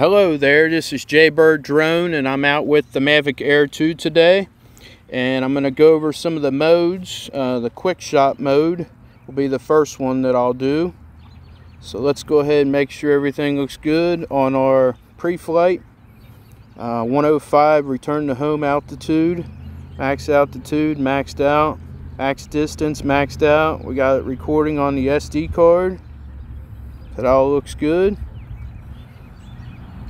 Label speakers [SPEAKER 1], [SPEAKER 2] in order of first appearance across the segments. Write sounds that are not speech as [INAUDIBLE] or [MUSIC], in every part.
[SPEAKER 1] Hello there, this is JBurd Drone and I'm out with the Mavic Air 2 today. And I'm going to go over some of the modes. Uh, the quick shot mode will be the first one that I'll do. So let's go ahead and make sure everything looks good on our pre-flight. Uh, 105 return to home altitude, max altitude, maxed out, max distance, maxed out. We got it recording on the SD card. That all looks good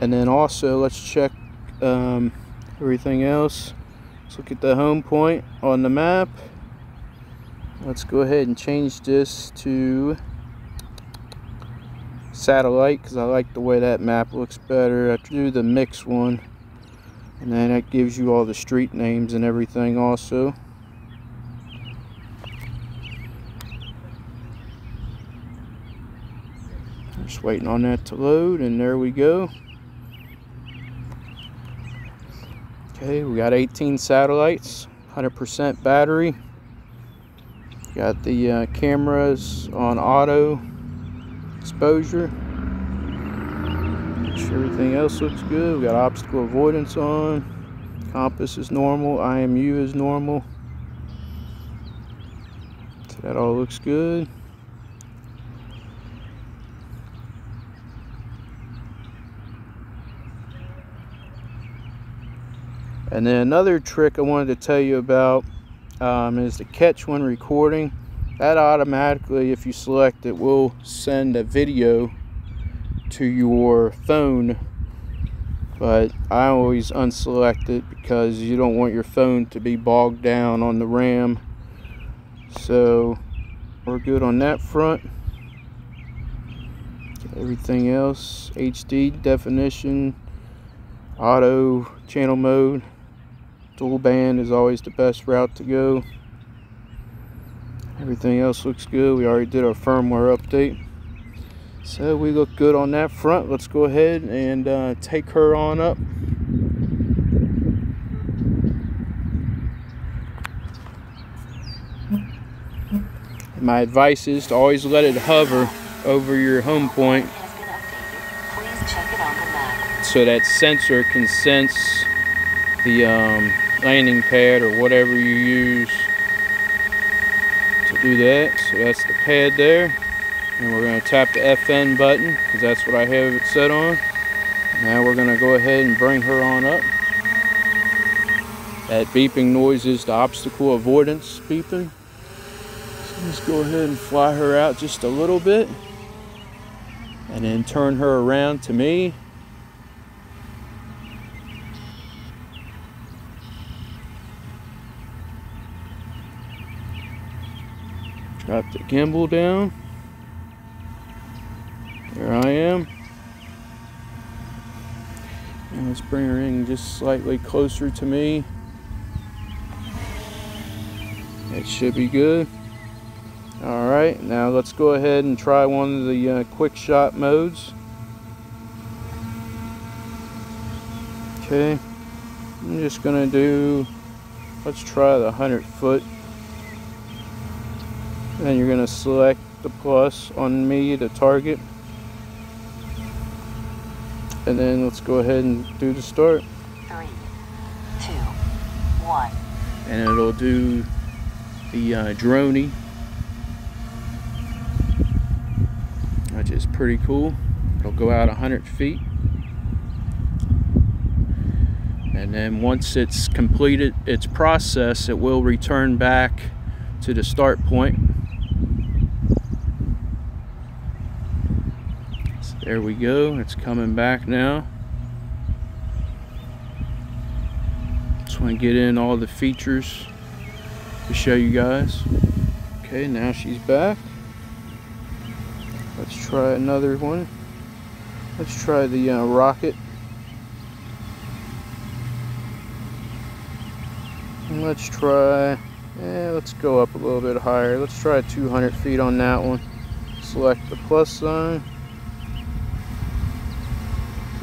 [SPEAKER 1] and then also let's check um, everything else. Let's look at the home point on the map. Let's go ahead and change this to satellite because I like the way that map looks better. I do the mix one. And then that gives you all the street names and everything also. Just waiting on that to load and there we go Okay, we got 18 satellites, 100% battery. Got the uh, cameras on auto exposure. Make sure everything else looks good. We got obstacle avoidance on. Compass is normal. IMU is normal. So that all looks good. And then another trick I wanted to tell you about um, is the cache when recording. That automatically, if you select it, will send a video to your phone. But I always unselect it because you don't want your phone to be bogged down on the RAM. So we're good on that front. Everything else, HD definition, auto channel mode dual band is always the best route to go. Everything else looks good. We already did our firmware update. So we look good on that front. Let's go ahead and uh, take her on up. My advice is to always let it hover over your home point. So that sensor can sense the um, landing pad or whatever you use to do that. So that's the pad there. And we're going to tap the FN button because that's what I have it set on. Now we're going to go ahead and bring her on up. That beeping noise is the obstacle avoidance beeping. So let's go ahead and fly her out just a little bit. And then turn her around to me. Drop the gimbal down. There I am. And let's bring her in just slightly closer to me. It should be good. Alright, now let's go ahead and try one of the uh, quick shot modes. Okay, I'm just gonna do, let's try the 100 foot and you're going to select the plus on me to target. And then let's go ahead and do the start.
[SPEAKER 2] Three two one.
[SPEAKER 1] And it'll do the uh, Dronie which is pretty cool. It'll go out 100 feet. And then once it's completed its process it will return back to the start point There we go. It's coming back now. Just want to get in all the features to show you guys. Okay, now she's back. Let's try another one. Let's try the uh, rocket. And let's try, eh, let's go up a little bit higher. Let's try 200 feet on that one. Select the plus sign.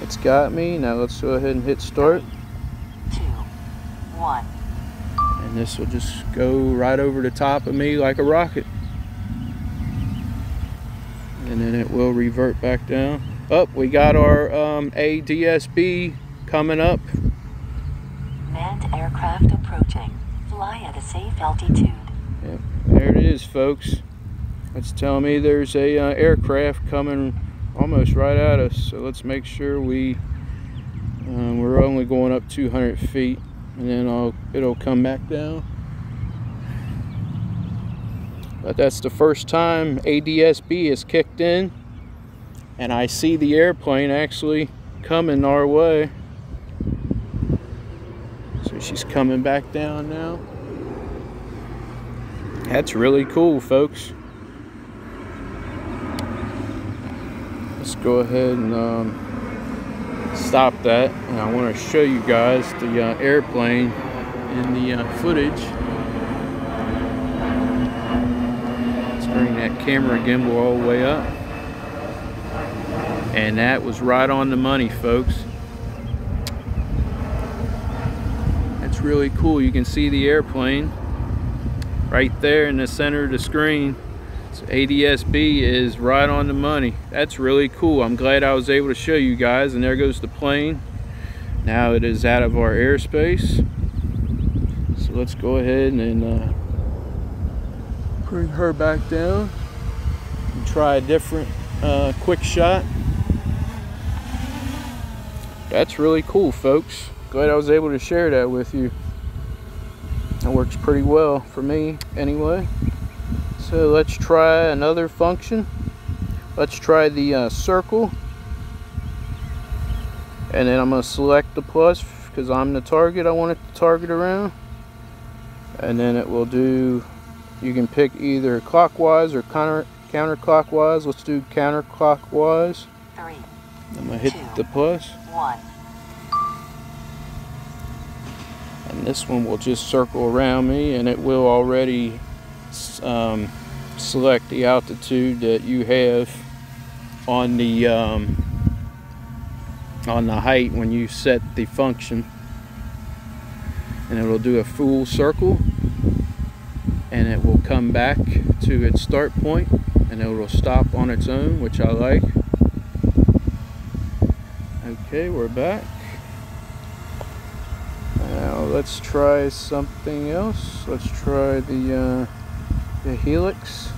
[SPEAKER 1] It's got me. Now let's go ahead and hit start.
[SPEAKER 2] Two, one.
[SPEAKER 1] And this will just go right over the top of me like a rocket. And then it will revert back down. Up, oh, we got our um, ADSB coming up.
[SPEAKER 2] Manned aircraft approaching. Fly at a safe altitude.
[SPEAKER 1] Yep, there it is, folks. That's telling me there's a uh, aircraft coming almost right at us. So let's make sure we um, we're only going up 200 feet, and then I'll, it'll come back down. But that's the first time ADSB is kicked in, and I see the airplane actually coming our way. So she's coming back down now. That's really cool, folks. Go ahead and um, stop that. And I want to show you guys the uh, airplane in the uh, footage. Let's bring that camera gimbal all the way up. And that was right on the money, folks. That's really cool. You can see the airplane right there in the center of the screen. So ADSB is right on the money. That's really cool. I'm glad I was able to show you guys. And there goes the plane. Now it is out of our airspace. So let's go ahead and uh, bring her back down and try a different uh, quick shot. That's really cool, folks. Glad I was able to share that with you. It works pretty well for me anyway. So let's try another function. Let's try the uh, circle. And then I'm going to select the plus because I'm the target I want it to target around. And then it will do, you can pick either clockwise or counter counterclockwise. Let's do counterclockwise.
[SPEAKER 2] Three.
[SPEAKER 1] I'm going to hit
[SPEAKER 2] two,
[SPEAKER 1] the plus.
[SPEAKER 2] One.
[SPEAKER 1] and this one will just circle around me and it will already um, select the altitude that you have on the um, on the height when you set the function. And it will do a full circle and it will come back to its start point and it will stop on its own which I like. Okay we're back. Now let's try something else. Let's try the uh, the helix.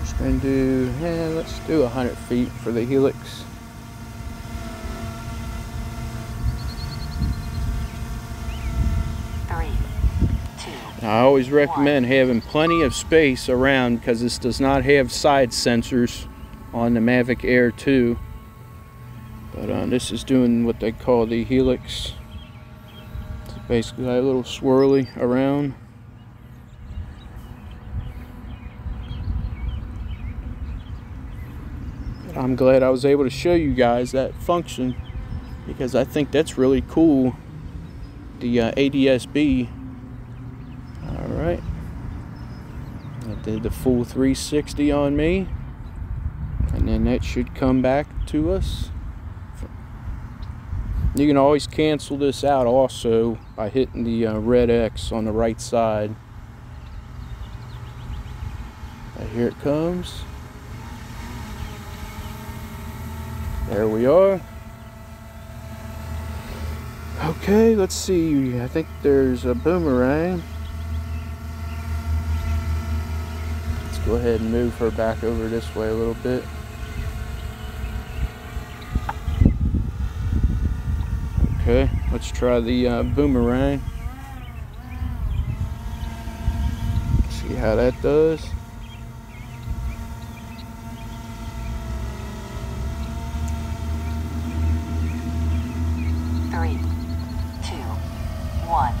[SPEAKER 1] Just going to do, yeah, let's do 100 feet for the helix.
[SPEAKER 2] Three. Two.
[SPEAKER 1] I always recommend having plenty of space around because this does not have side sensors on the Mavic Air 2. But uh, this is doing what they call the helix. Basically a little swirly around. I'm glad I was able to show you guys that function because I think that's really cool. The uh, ADSB. Alright. I did the full 360 on me. And then that should come back to us. You can always cancel this out also by hitting the uh, red X on the right side. And here it comes. There we are. Okay, let's see. I think there's a boomerang. Let's go ahead and move her back over this way a little bit. Okay, let's try the uh, boomerang. See how that does.
[SPEAKER 2] Three. Two. One.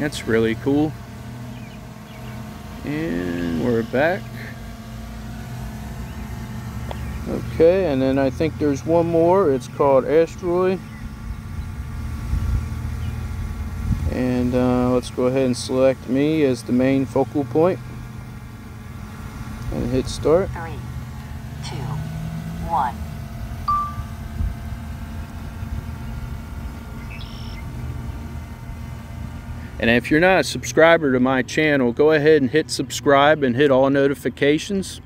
[SPEAKER 1] That's really cool. And we're back. Okay, and then I think there's one more. It's called Asteroid. And uh, let's go ahead and select me as the main focal point. And hit start.
[SPEAKER 2] Three, two, one.
[SPEAKER 1] And if you're not a subscriber to my channel, go ahead and hit subscribe and hit all notifications.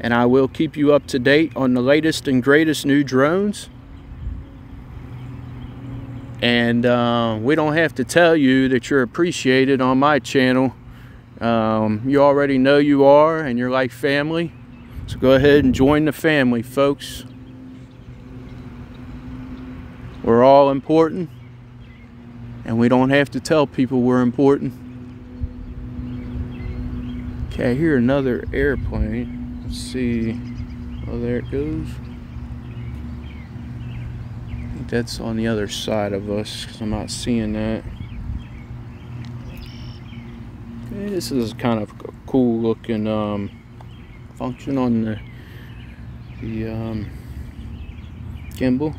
[SPEAKER 1] And I will keep you up to date on the latest and greatest new drones. And uh, we don't have to tell you that you're appreciated on my channel. Um, you already know you are and you're like family. So go ahead and join the family, folks. We're all important and we don't have to tell people we're important. Okay, I hear another airplane. Let's see. Oh, there it goes. I think that's on the other side of us because I'm not seeing that. Okay, this is kind of a cool looking um, function on the the um, gimbal.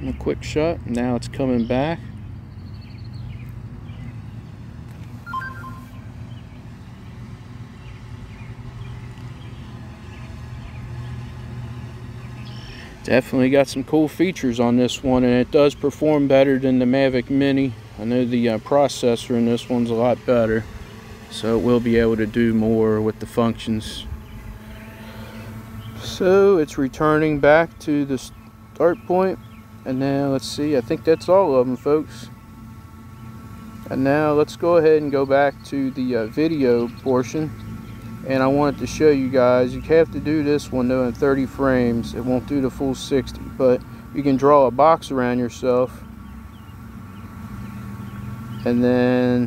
[SPEAKER 1] And a quick shot. Now it's coming back. Definitely got some cool features on this one and it does perform better than the Mavic Mini. I know the uh, processor in this one's a lot better so it will be able to do more with the functions. So it's returning back to the start point and now let's see I think that's all of them folks. And now let's go ahead and go back to the uh, video portion and I wanted to show you guys you have to do this one though in 30 frames it won't do the full 60 but you can draw a box around yourself. And then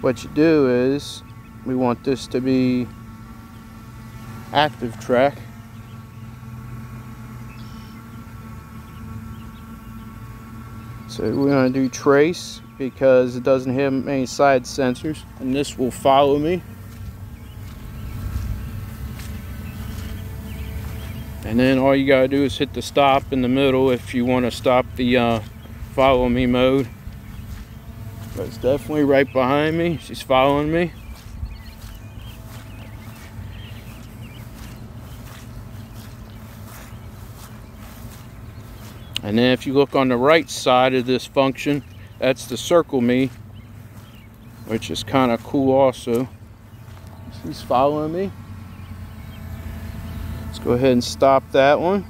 [SPEAKER 1] what you do is we want this to be active track. So we're going to do trace because it doesn't have any side sensors. And this will follow me and then all you gotta do is hit the stop in the middle if you want to stop the uh, follow me mode. But it's definitely right behind me. She's following me. And then if you look on the right side of this function that's the circle me which is kind of cool also. She's following me go ahead and stop that one.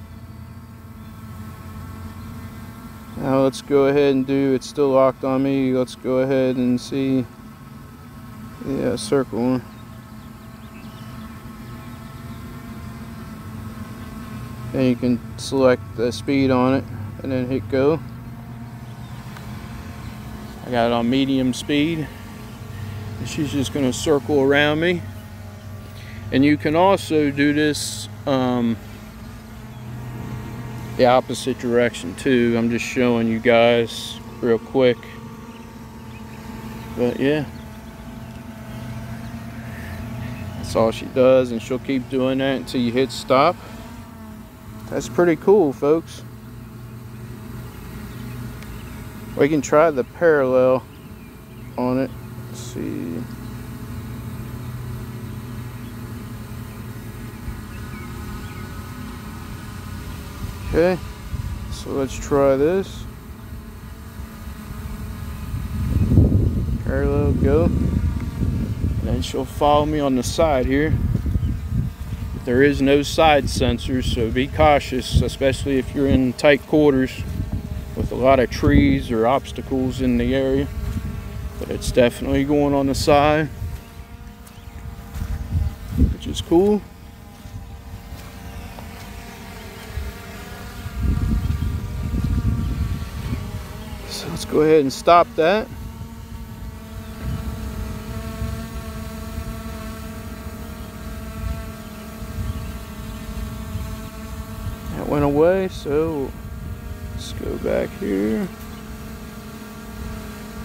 [SPEAKER 1] Now let's go ahead and do, it's still locked on me. Let's go ahead and see, yeah, circle one. And you can select the speed on it and then hit go. I got it on medium speed. She's just gonna circle around me. And you can also do this um, the opposite direction too. I'm just showing you guys real quick. But yeah. That's all she does and she'll keep doing that until you hit stop. That's pretty cool folks. We can try the parallel on it. Let's see. Okay, so let's try this. Parallel, go. And she'll follow me on the side here. There is no side sensors, so be cautious, especially if you're in tight quarters with a lot of trees or obstacles in the area. But it's definitely going on the side, which is cool. Go ahead and stop that. That went away, so let's go back here.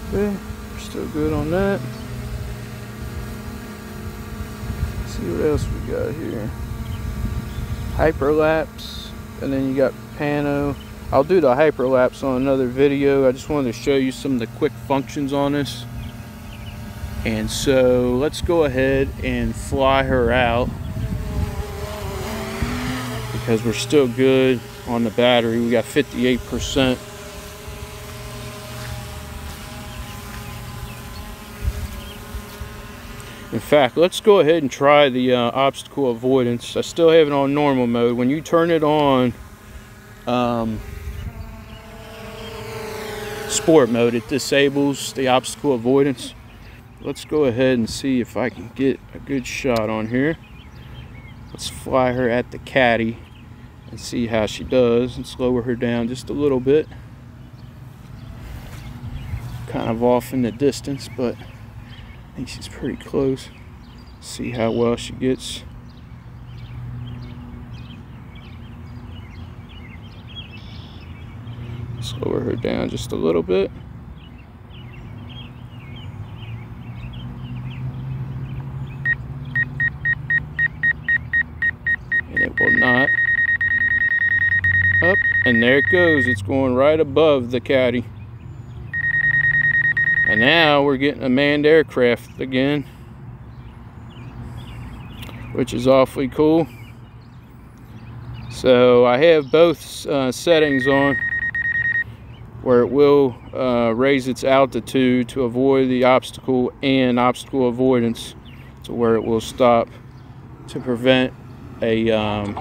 [SPEAKER 1] Okay, we're still good on that. Let's see what else we got here. hyperlapse and then you got pano I'll do the hyperlapse on another video. I just wanted to show you some of the quick functions on this. And so let's go ahead and fly her out. Because we're still good on the battery. We got 58 percent. In fact, let's go ahead and try the uh, obstacle avoidance. I still have it on normal mode. When you turn it on um, sport mode, it disables the obstacle avoidance. Let's go ahead and see if I can get a good shot on here. Let's fly her at the caddy and see how she does and slow her down just a little bit. Kind of off in the distance, but I think she's pretty close. See how well she gets. Slower her down just a little bit. And it will not. Up, and there it goes. It's going right above the caddy. And now we're getting a manned aircraft again, which is awfully cool. So I have both uh, settings on where it will uh, raise its altitude to avoid the obstacle and obstacle avoidance to where it will stop to prevent a um,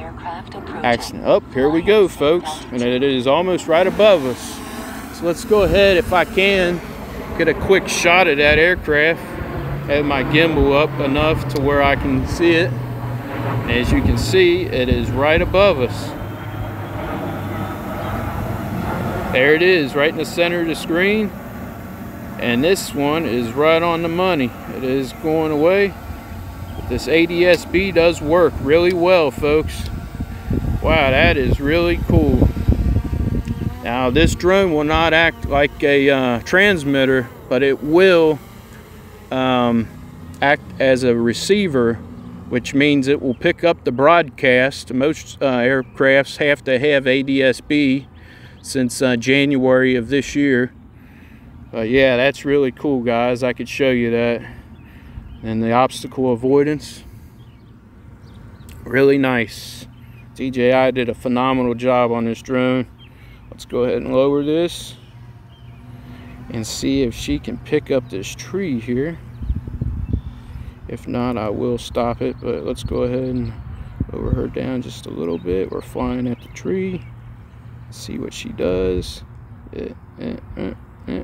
[SPEAKER 1] accident. Up oh, here we go, folks, and it is almost right above us. So let's go ahead, if I can, get a quick shot of that aircraft. Have my gimbal up enough to where I can see it. And as you can see, it is right above us. There it is, right in the center of the screen. And this one is right on the money. It is going away. This ADS-B does work really well, folks. Wow, that is really cool. Now this drone will not act like a uh, transmitter, but it will um, act as a receiver, which means it will pick up the broadcast. Most uh, aircrafts have to have ADS-B since uh, January of this year. But yeah, that's really cool, guys. I could show you that. And the obstacle avoidance, really nice. DJI did a phenomenal job on this drone. Let's go ahead and lower this and see if she can pick up this tree here. If not, I will stop it, but let's go ahead and lower her down just a little bit. We're flying at the tree. See what she does. Eh, eh, eh, eh.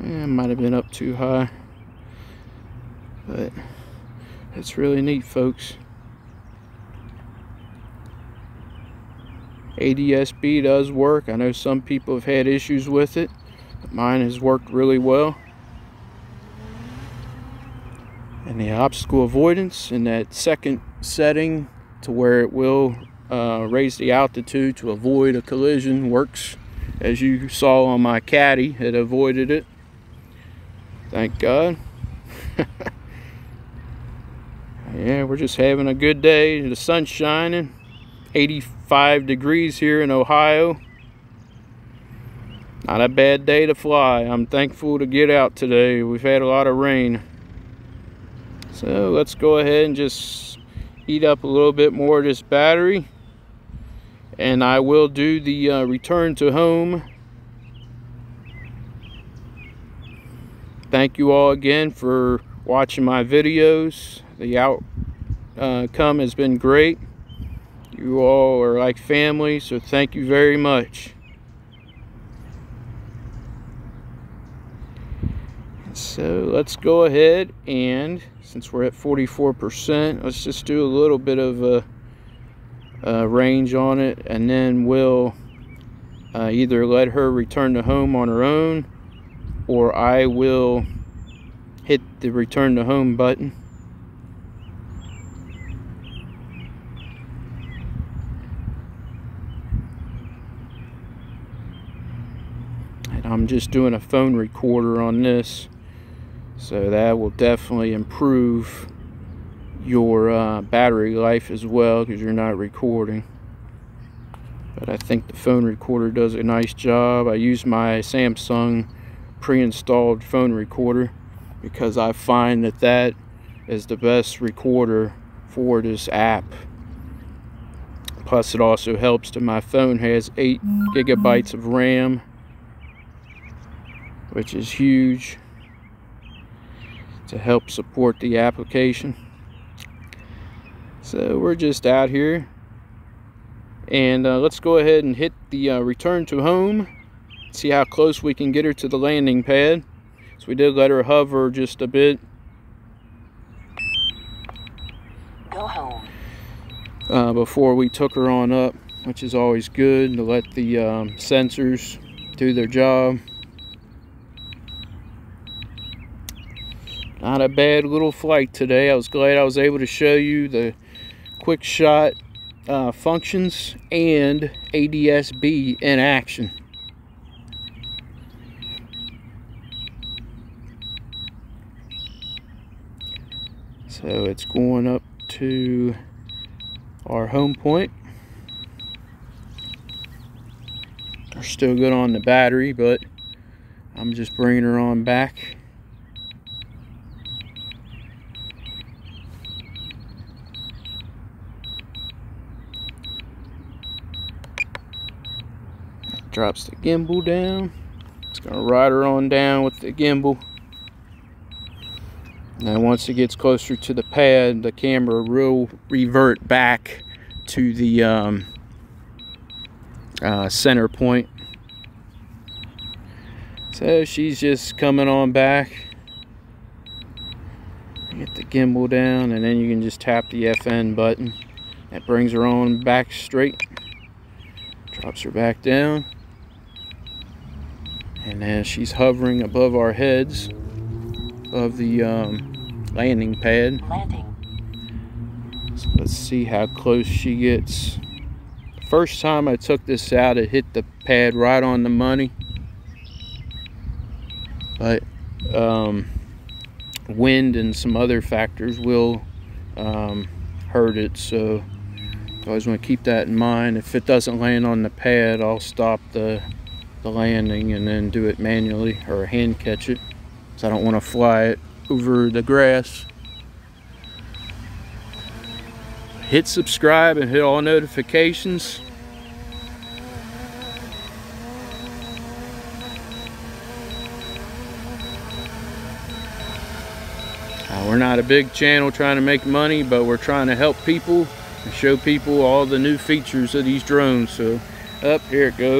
[SPEAKER 1] Yeah, might have been up too high. But it's really neat, folks. ADS-B does work. I know some people have had issues with it. But Mine has worked really well. And the obstacle avoidance in that second setting to where it will uh, raise the altitude to avoid a collision works. As you saw on my caddy, it avoided it. Thank God. [LAUGHS] yeah, we're just having a good day. The sun's shining. 85 degrees here in Ohio. Not a bad day to fly. I'm thankful to get out today. We've had a lot of rain. So let's go ahead and just heat up a little bit more of this battery. And I will do the uh, return to home. Thank you all again for watching my videos. The outcome uh, has been great. You all are like family, so thank you very much. So let's go ahead and since we're at 44%, let's just do a little bit of a, a range on it and then we'll uh, either let her return to home on her own or I will hit the return to home button. And I'm just doing a phone recorder on this so that will definitely improve your uh, battery life as well because you're not recording. But I think the phone recorder does a nice job. I use my Samsung pre-installed phone recorder because I find that that is the best recorder for this app. Plus it also helps that my phone has 8 gigabytes of RAM which is huge to help support the application. So we're just out here. And uh, let's go ahead and hit the uh, return to home. See how close we can get her to the landing pad. So we did let her hover just a bit.
[SPEAKER 2] Go home.
[SPEAKER 1] uh, before we took her on up which is always good to let the um, sensors do their job not a bad little flight today. I was glad I was able to show you the quick shot uh, functions and ADS-B in action. So it's going up to our home point. We're still good on the battery but I'm just bringing her on back drops the gimbal down. It's gonna ride her on down with the gimbal. Now once it gets closer to the pad, the camera will revert back to the um, uh, center point. So she's just coming on back. Get the gimbal down and then you can just tap the FN button. That brings her on back straight. Drops her back down. And as she's hovering above our heads, above the um, landing pad.
[SPEAKER 2] Landing.
[SPEAKER 1] So let's see how close she gets. The first time I took this out, it hit the pad right on the money. But um, wind and some other factors will um, hurt it. So I always want to keep that in mind. If it doesn't land on the pad, I'll stop the the landing and then do it manually or hand catch it. So I don't want to fly it over the grass. Hit subscribe and hit all notifications. Uh, we're not a big channel trying to make money but we're trying to help people and show people all the new features of these drones. So up here it goes